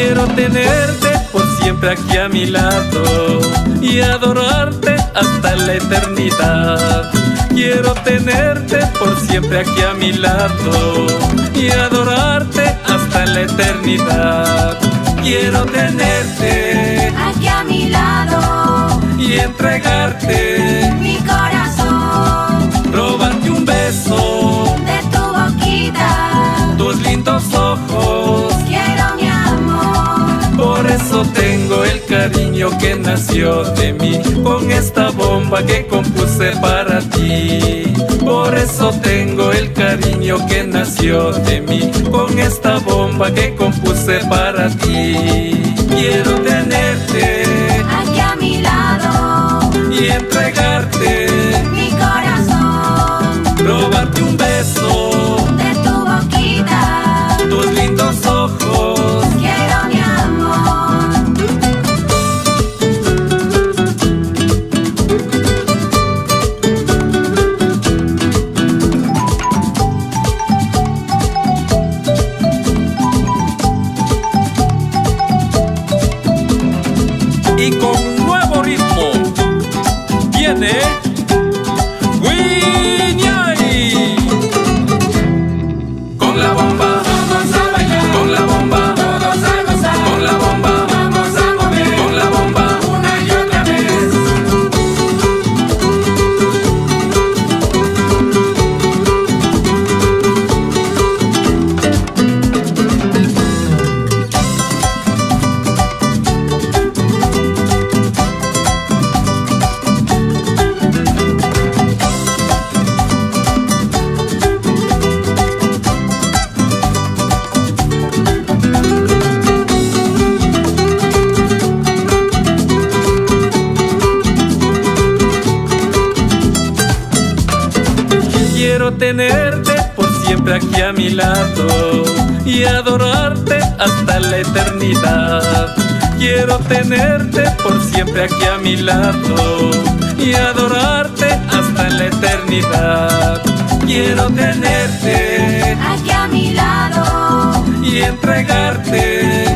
Quiero tenerte por siempre aquí a mi lado y adorarte hasta la eternidad. Quiero tenerte por siempre aquí a mi lado y adorarte hasta la eternidad. Quiero tenerte aquí a mi lado y entregarte mi corazón, cariño que nació de mí con esta bomba que compuse para ti. Por eso tengo el cariño que nació de mí con esta bomba que compuse para ti. Quiero tenerte aquí a mi lado, y entregarte, viene Wiñay con la bomba Quiero tenerte por siempre aquí a mi lado y adorarte hasta la eternidad. Quiero tenerte por siempre aquí a mi lado y adorarte hasta la eternidad. Quiero tenerte Aquí a mi lado, y entregarte